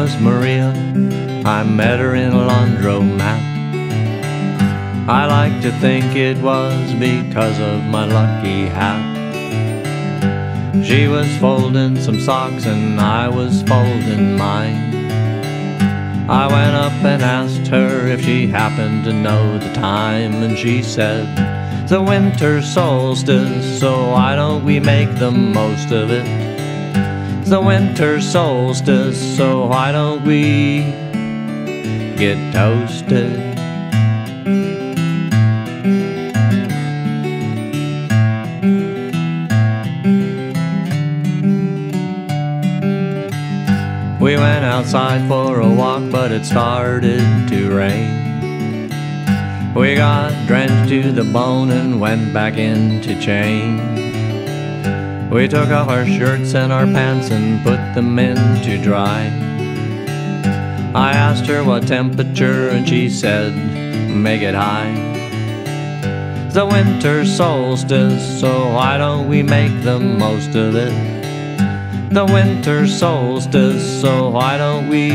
was Maria. I met her in a laundromat. I like to think it was because of my lucky hat. She was folding some socks and I was folding mine. I went up and asked her if she happened to know the time, and she said, The winter solstice, so why don't we make the most of it? The winter solstice, so why don't we get toasted? We went outside for a walk, but it started to rain. We got drenched to the bone and went back into chain. We took off our shirts and our pants and put them in to dry. I asked her what temperature, and she said, make it high. The winter solstice, so why don't we make the most of it? the winter solstice, so why don't we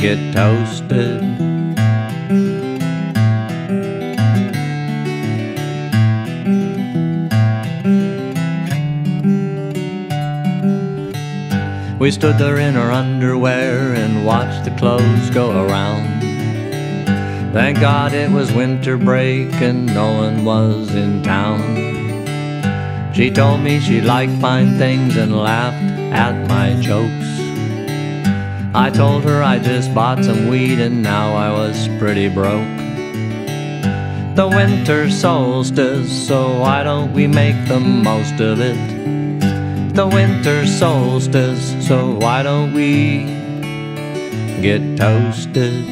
get toasted? We stood there in our underwear and watched the clothes go around. Thank God it was winter break and no one was in town. She told me she liked fine things and laughed at my jokes. I told her I just bought some weed and now I was pretty broke. The winter solstice, so why don't we make the most of it? The winter solstice, so why don't we get toasted?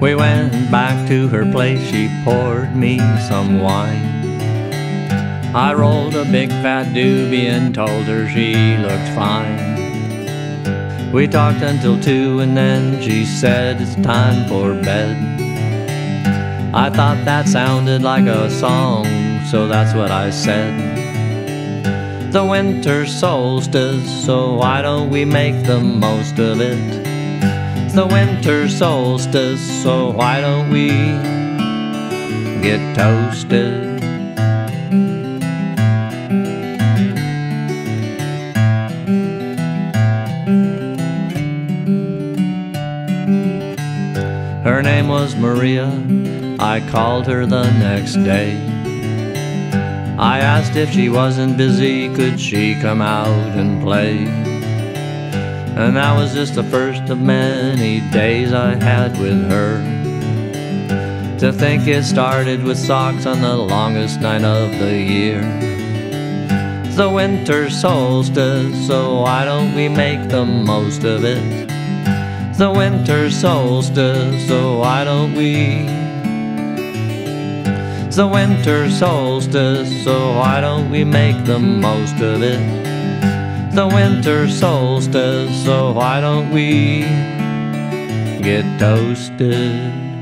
We went back to her place, she poured me some wine. I rolled a big fat doobie and told her she looked fine. We talked until two and then she said it's time for bed. I thought that sounded like a song, so that's what I said. The winter solstice, so why don't we make the most of it? the winter solstice, so why don't we get toasted? Her name was Maria, I called her the next day. I asked if she wasn't busy, could she come out and play? And that was just the first of many days I had with her. To think it started with socks on the longest night of the year. The winter solstice, so why don't we make the most of it? The winter solstice, so why don't we? It's the winter solstice, so why don't we make the most of it? the winter solstice, so why don't we get toasted?